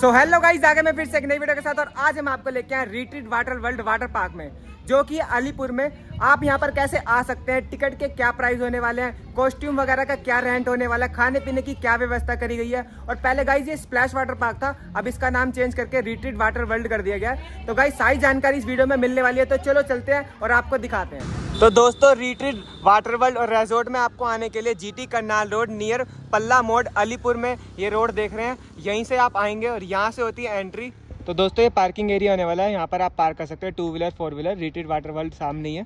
So hello guys आगे मैं फिर से एक नई वीडियो के साथ और आज हम आपको लेके आए retreat water world water park में, जो कि अलीपुर में। आप यहाँ पर कैसे आ सकते हैं? टिकट के क्या प्राइस होने वाले हैं? कॉस्ट्यूम वगैरह का क्या रेंट होने वाला है? खाने पीने की क्या व्यवस्था करी गई है? और पहले गाइज़ ये स्प्लैश वाटर पार्क था, अब इसका नाम चेंज करके रिट्रीट वाटर वर्ल्ड कर दिया गया तो गाइज़ सारी जानकारी इस वीडियो में मिलने वाली है। तो चलो चलते हैं और आपको दिखाते हैं। तो दोस्तों रिट्रीट वाटर वर्ल्ड और रेजोर्ट में आपको आने के लिए GT Karnal road near Palla Mod Alipur में ये रोड देख रहे हैं। यहीं से आप आएँगे और यहाँ से होती है एंट्री तो दोस्तों, ये पार्किंग एरिया होने वाला है। यहाँ पर आप पार्क कर सकते हैं। Two wheeler four wheeler retreat water world सामने ही है।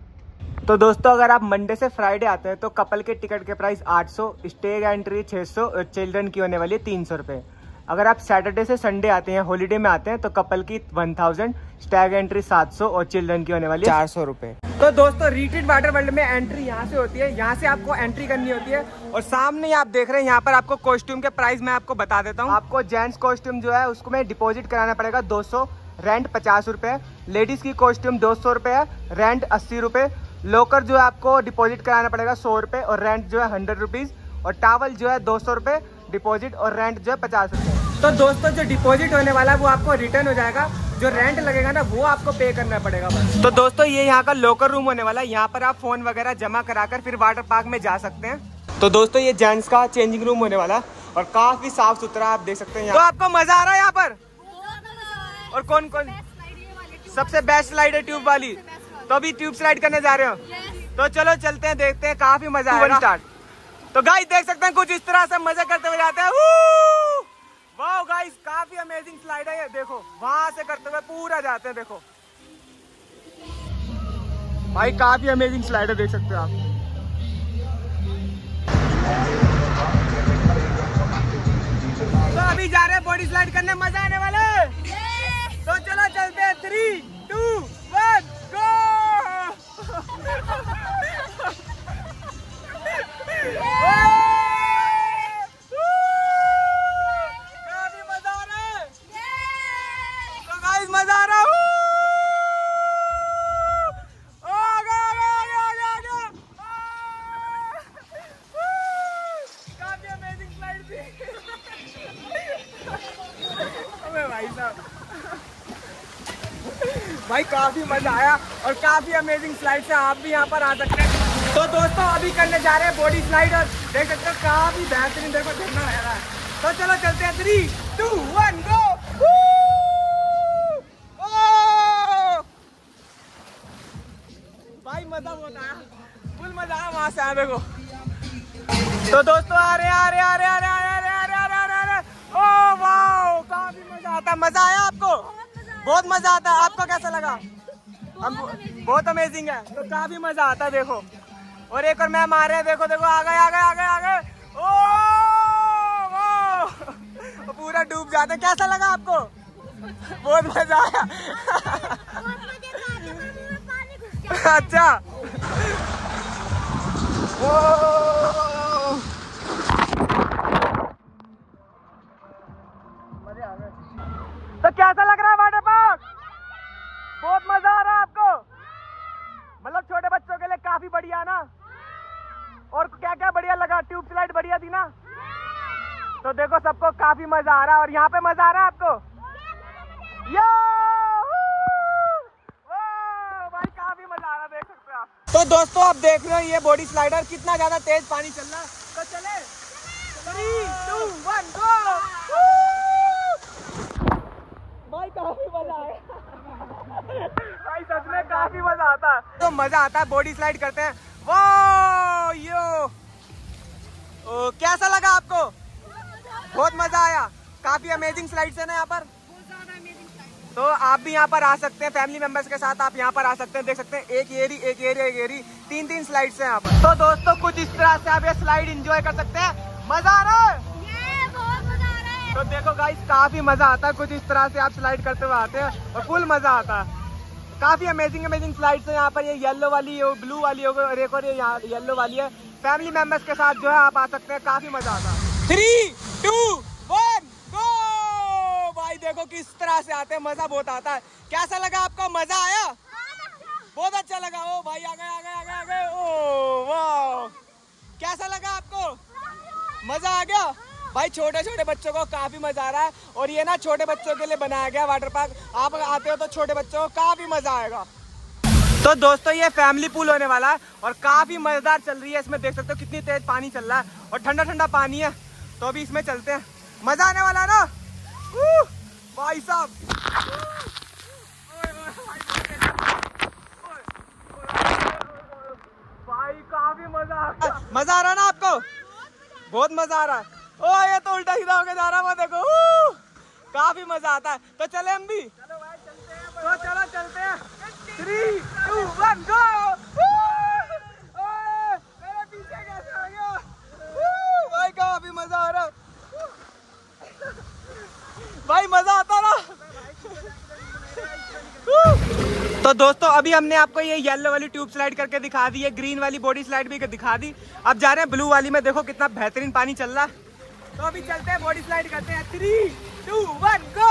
तो दोस्तों, अगर आप मंडे से फ्राइडे आते हैं तो कपल के टिकट के प्राइस 800 स्टे एंट्री 600 और चिल्ड्रन की होने वाली है तीन सौ रुपये अगर आप सैटरडे से संडे आते हैं हॉलीडे में आते हैं तो कपल की 1000 स्टैग एंट्री 700 और चिल्ड्रन की होने वाली है चार सौ रुपये तो दोस्तों रिट्रीट वाटर वर्ल्ड में एंट्री यहाँ से होती है। यहाँ से आपको एंट्री करनी होती है। और सामने आप देख रहे हैं यहाँ पर आपको कॉस्ट्यूम के प्राइस मैं आपको बता देता हूँ। आपको जेंट्स कॉस्ट्यूम जो है उसको में डिपोजिट कराना पड़ेगा दो सौ रेंट पचास रुपये लेडीज़ की कॉस्ट्यूम दो सौ रुपये है रेंट अस्सी रुपये लोकर जो है आपको डिपॉजिट कराना पड़ेगा सौ रुपये और रेंट जो है हंड्रेड रुपीज़ और टावल जो है दो सौ रुपये डिपॉजिट और रेंट जो है पचास रुपये तो दोस्तों जो डिपॉजिट होने वाला है वो आपको रिटर्न हो जाएगा। जो रेंट लगेगा ना वो आपको पे करना पड़ेगा बस। तो दोस्तों ये यहाँ का लोकर रूम होने वाला है। यहाँ पर आप फ़ोन वगैरह जमा कराकर फिर वाटर पार्क में जा सकते हैं। तो दोस्तों ये जेंट्स का चेंजिंग रूम होने वाला और काफ़ी साफ़ सुथरा आप देख सकते हैं तो आपको मज़ा आ रहा है यहाँ पर? और कौन कौन? सबसे बेस्ट स्लाइड है ट्यूब वाली। तो अभी ट्यूब स्लाइड करने जा रहे हो? तो चलो चलते हैं देखते हैं काफ़ी मज़ा आएगा। स्टार्ट तो गाइस देख सकते हैं कुछ इस तरह से मज़े करते हुए जाते हैं। वाह गाइस काफ़ी अमेजिंग स्लाइड है ये। देखो, वहाँ से करते हुए पूरा जाते हैं, देखो। भाई, काफ़ी अमेजिंग स्लाइड है, देख सकते हो आप। तो अभी जा रहे हैं बॉडी स्लाइड करने, मज़ा आने वाले भाई, काफ़ी मज़ा आया और काफ़ी अमेजिंग स्लाइड से आप भी यहाँ पर आ सकते हैं। तो दोस्तों, अभी करने जा रहे हैं बॉडी स्लाइड और देख सकते हो काफ़ी बेहतरीन, देखो झरना आ रहा है तो चलो चलते हैं। थ्री टू वन गो भाई, मज़ा बहुत आया। फुल मज़ा आया वहाँ से आया देखो तो दोस्तों, आ रहे आ रहे आ रहे आ रहे आ रहे आ रहे आ रहे आ रहे ओ वाओ काफ़ी मज़ा आता मज़ा आया आपको? बहुत मज़ा आता है। आपको कैसा लगा? हम बहुत अमेजिंग है। तो काफ़ी मज़ा आता है देखो। और एक और मैम आ रहे हैं देखो देखो आ गए आ गए आ गए आ गए। ओ वाओ पूरा डूब जाते कैसा लगा आपको? बहुत मज़ा आया। अच्छा। ओ। बढ़िया थी ना? तो देखो सबको काफ़ी मज़ा आ रहा है और यहाँ पे मज़ा आ रहा है आपको? यो भाई काफ़ी मज़ा आ रहा है देख सकते हो आप। तो दोस्तों आप देख रहे हो ये बॉडी स्लाइडर कितना ज़्यादा तेज पानी चल रहा है। तो चले। थ्री टू वन गो भाई काफ़ी मज़ा आया। भाई सच में काफ़ी मज़ा आता है। तो मज़ा आता है बॉडी स्लाइड करते हैं। वो यो ओ, कैसा लगा आपको? बहुत मज़ा आया। काफ़ी अमेजिंग स्लाइड्स है ना यहाँ पर। तो आप भी यहाँ पर आ सकते हैं फैमिली मेंबर्स के साथ आप यहाँ पर आ सकते हैं देख सकते हैं एक एरी एक एरी एक एरी तीन तीन स्लाइड्स हैं यहाँ पर। तो दोस्तों कुछ इस तरह से आप ये स्लाइड एंजॉय कर सकते हैं। मज़ा आ रहा है? तो देखो गाइस काफ़ी मज़ा आता है कुछ इस तरह से आप स्लाइड करते हुए आते हैं और फुल मज़ा आता है। काफ़ी अमेजिंग अमेजिंग स्लाइड्स है यहाँ पर। ये येलो वाली ब्लू वाली हो गई और एक और ये येलो वाली है। फैमिली मेंबर्स के साथ जो है आप आ सकते हैं, काफ़ी मज़ा आता है। थ्री टू वन गो भाई देखो किस तरह से आते हैं, मज़ा बहुत आता है। कैसा लगा आपको? मज़ा आया? बहुत अच्छा लगा। ओ भाई, आ गए आ गए आ गए आ गए। ओ वाह कैसा लगा आपको? मज़ा आ गया? भाई छोटे छोटे बच्चों को काफ़ी मज़ा आ रहा है। और ये ना, छोटे बच्चों के लिए बनाया गया वाटर पार्क। आप आते हो तो छोटे बच्चों को काफ़ी मज़ा आएगा। तो दोस्तों, ये फैमिली पूल होने वाला है और काफ़ी मज़ेदार चल रही है। इसमें देख सकते हो कितनी तेज पानी चल रहा है और ठंडा ठंडा पानी है। तो अभी इसमें चलते हैं। मज़ा आने वाला है ना? भाई साहब। भाई, काफ़ी मज़ा आ मज़ा आ रहा है ना आपको? बहुत मज़ा आ रहा है। ओ, ये तो उल्टा सीधा होके जा रहा है, वो देखो। काफ़ी मज़ा आता है। तो चले हम भी। तो चलो चलते हैं। थ्री पीछे कैसे आ गया ऊ! ना? तो दोस्तों, अभी हमने आपको ये येलो वाली ट्यूब स्लाइड करके दिखा दी है ग्रीन वाली बॉडी स्लाइड भी दिखा दी। अब जा रहे हैं ब्लू वाली में, देखो कितना बेहतरीन पानी चल रहा है। तो अभी चलते हैं बॉडी स्लाइड करते हैं। थ्री टू वन गो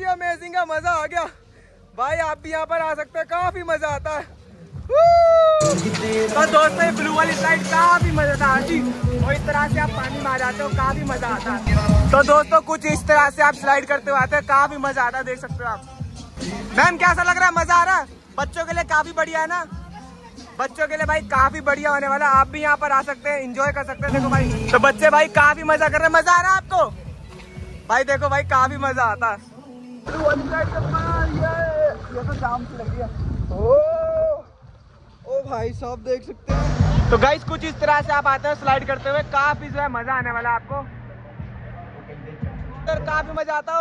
काफ़ी अमेजिंग है, मज़ा आ गया। भाई, आप भी यहाँ पर आ सकते हैं, काफ़ी मज़ा आता है। तो दोस्तों, ये ब्लू वाली स्लाइड काफ़ी मज़ेदार थी और इस तरह से आप पानी में आ जाते हो, काफ़ी मज़ा आता है। तो दोस्तों, कुछ इस तरह से आप स्लाइड करते हुए आते हैं, काफ़ी मज़ा आता है, देख सकते हो आप। मैम कैसा लग रहा है? मज़ा आ रहा है? बच्चों के लिए काफ़ी बढ़िया है ना? बच्चों के लिए भाई, काफ़ी बढ़िया होने वाला आप भी यहाँ पर आ सकते हैं इंजॉय कर सकते हैं। देखो भाई तो बच्चे भाई, काफ़ी मज़ा कर रहे हैं। मज़ा आ रहा है आपको? भाई, देखो भाई, काफ़ी मज़ा आता है। ये तो जाम से लग गया ओ भाई साहब देख सकते हैं। तो गाइस कुछ इस तरह से आप आते हैं स्लाइड करते हुए काफ़ी जो है मज़ा आने वाला है आपको। काफ़ी मज़ा आता है।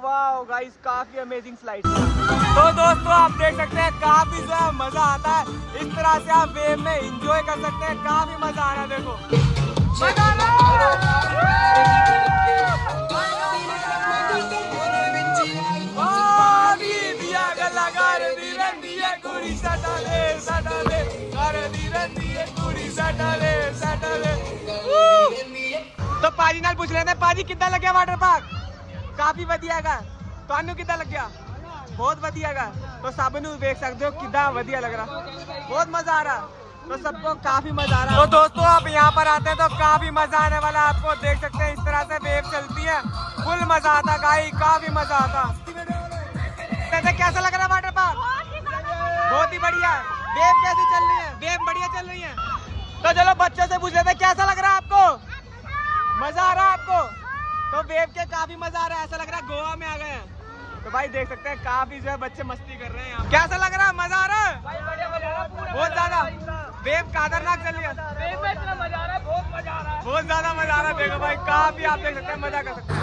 वाह गाइस काफ़ी अमेजिंग स्लाइड तो दोस्तों आप देख सकते हैं काफ़ी जो है मज़ा आता है। इस तरह से आप वेव में एंजॉय कर सकते हैं काफ़ी मज़ा आ रहा है देखो। मज़ा तो पाजी नाल पूछ लेते हैं पाजी कितना लग गया वाटर पार्क काफी ਵਧੀਆ ਹੈਗਾ ਤੁਹਾਨੂੰ ਕਿੱਦਾਂ ਲੱਗਿਆ बहुत ਵਧੀਆ ਹੈਗਾ तो सब ਨੂੰ देख सकते हो कितना ਵਧੀਆ लग रहा बहुत मजा आ रहा तो सबको काफी मजा आ रहा तो दोस्तों आप यहाँ पर आते हैं तो काफी मजा आने वाला है आपको देख सकते हैं इस तरह से वेव चलती है फुल मजा आता गाई काफी मजा आता वैसे कैसा लग रहा है वाटर पार्क बहुत ही बढ़िया वेव कैसी चल रही है वेव बढ़िया चल रही है तो चलो बच्चों से पूछ लेते हैं कैसा लग रहा है आपको मज़ा आ रहा है आपको? तो वेव के काफ़ी मज़ा आ रहा है ऐसा लग रहा है गोवा में आ गए हैं। तो भाई देख सकते हैं काफ़ी जो है बच्चे मस्ती कर रहे हैं यहाँ कैसा लग रहा है? मज़ा आ रहा है? बहुत ज़्यादा। वेव खतरनाक चल रही है। बहुत ज़्यादा मज़ा आ रहा है देखो भाई काफ़ी आप देख सकते हैं मज़ा कर सकते हैं।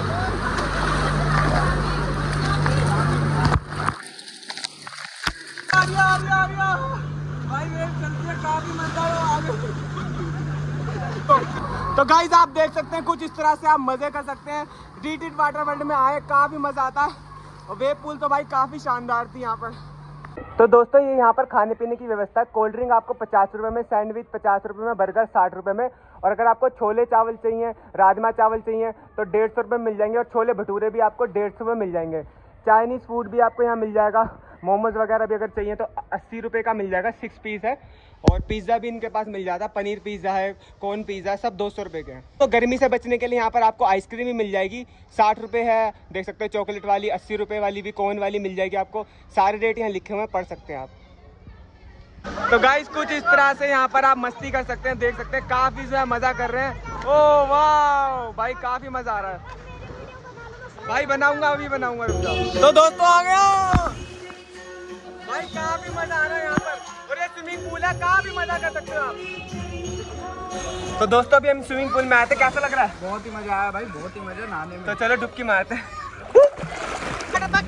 भाई वेव चलती है काफ़ी मज़ा आगे तो गाइज़ आप देख सकते हैं, कुछ इस तरह से आप मज़े कर सकते हैं। डीटिड वाटर वर्ल्ड में आए काफ़ी मज़ा आता है। और वेव पूल तो भाई काफ़ी शानदार थी यहाँ पर। तो दोस्तों, ये यहाँ पर खाने पीने की व्यवस्था कोल्ड ड्रिंक आपको पचास रुपए में सैंडविच पचास रुपए में बर्गर साठ रुपए में। और अगर आपको छोले चावल चाहिए, राजमा चावल चाहिए तो डेढ़ सौ रुपये मिल जाएँगे। और छोले भटूरे भी आपको डेढ़ सौ में मिल जाएँगे। चाइनीज़ फ़ूड भी आपको यहाँ मिल जाएगा। मोमोज वगैरह भी अगर चाहिए तो अस्सी रुपये का मिल जाएगा सिक्स पीस है। और पिज़्ज़ा भी इनके पास मिल जाता है, पनीर पिज़्ज़ा है कॉर्न पिज़्ज़ा सब दो सौ रुपये के हैं। तो गर्मी से बचने के लिए यहाँ पर आपको आइसक्रीम भी मिल जाएगी। साठ रुपये है, देख सकते हो चॉकलेट वाली, अस्सी रुपये वाली भी कॉर्न वाली मिल जाएगी आपको। सारे रेट यहाँ लिखे हुए हैं, पढ़ सकते हैं आप। तो गाइस कुछ इस तरह से यहाँ पर आप मस्ती कर सकते हैं, देख सकते हैं, काफ़ी जो है मज़ा कर रहे हैं। ओ वाह भाई, काफ़ी मज़ा आ रहा है। भाई, बनाऊँगा, अभी बनाऊँगा तो दोस्तों, आ गया! भाई काफ़ी मज़ा आ रहा है यहाँ पर? और ये स्विमिंग पूल है काफ़ी मज़ा कर सकते हो आप? तो दोस्तों अभी हम स्विमिंग पूल में आए थे कैसा लग रहा है? बहुत ही मज़ा आया भाई बहुत ही मज़ा नहाने में। तो चलो डुबकी मारते हैं।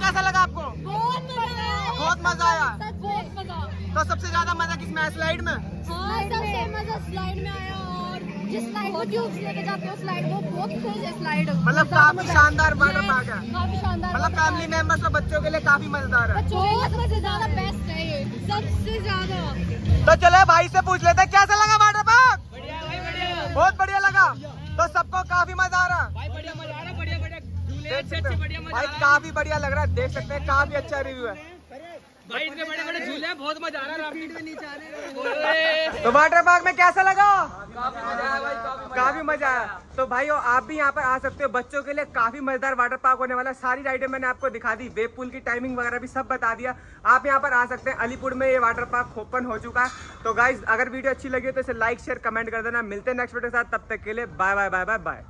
कैसा लगा आपको? बहुत मज़ा आया। बहुत मज़ा आया। बहुत मज़ा तो सबसे ज़्यादा मज़ा किसमें है स्लाइड में? हाँ सबसे मज़ा स्लाइड में आया और जिस स्लाइड को ट्यूब्स लेके जाते हो स्लाइड वो बहुत तेज है स्लाइड मतलब काफ़ी शानदार वाटर पार्क है। काफ़ी शानदार मतलब फैमिली मेंबर्स और बच्चों के लिए काफ़ी मज़ेदार है। बहुत सबसे ज़्यादा बेस्ट ये सबसे ज़्यादा। तो चले भाई से पूछ लेते हैं कैसा लगा वाटर पार्क बहुत बढ़िया लगा। तो सबको काफ़ी मज़ा आ रहा। देख सकते हैं। भाई काफ़ी बढ़िया लग रहा है। देख सकते हैं काफ़ी अच्छा रिव्यू है। भाई इतने बड़े बड़े झूले हैं बहुत मज़ा आ रहा है राफ्टिंग में नीचे आने तो वाटर पार्क में कैसा लगा? काफ़ी मज़ा आया भाई काफ़ी काफ़ी मज़ा आया। तो भाइयों आप भी यहाँ पर आ सकते हो। बच्चों के लिए काफ़ी मज़ेदार वाटर पार्क होने वाला सारी राइडें मैंने आपको दिखा दी। वेब पूल की टाइमिंग वगैरह भी सब बता दिया। आप यहाँ पर आ सकते हैं। अलीपुर में ये वाटर पार्क ओपन हो चुका है। तो गाइज़ अगर वीडियो अच्छी लगी हो तो इसे लाइक शेयर कमेंट कर देना। मिलते हैं नेक्स्ट वीडियो के साथ। तब तक के लिए bye bye bye bye bye